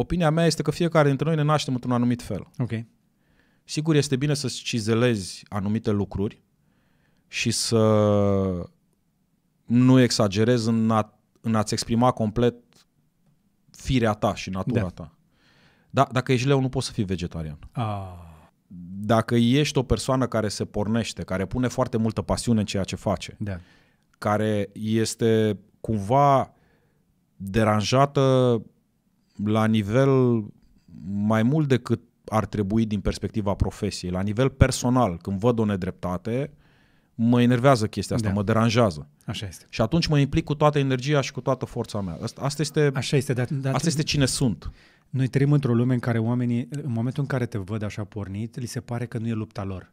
Opinia mea este că fiecare dintre noi ne naștem într-un anumit fel. Ok. Sigur, este bine să-ți cizelezi anumite lucruri și să nu exagerezi în, a, în a-ți exprima complet firea ta și natura Da. ta. Da, dacă ești leu, nu poți să fii vegetarian. Ah, Dacă ești o persoană care se pornește, care pune foarte multă pasiune în ceea ce face, da. care este cumva deranjată la nivel mai mult decât ar trebui din perspectiva profesiei. La nivel personal, când văd o nedreptate, mă enervează chestia asta, Da. mă deranjează. Așa este. Și atunci mă implic cu toată energia și cu toată forța mea. Asta, asta, este, Așa este, dar, dar asta este cine sunt. noi trăim într-o lume în care oamenii, în momentul în care te văd așa pornit, li se pare că nu e lupta lor.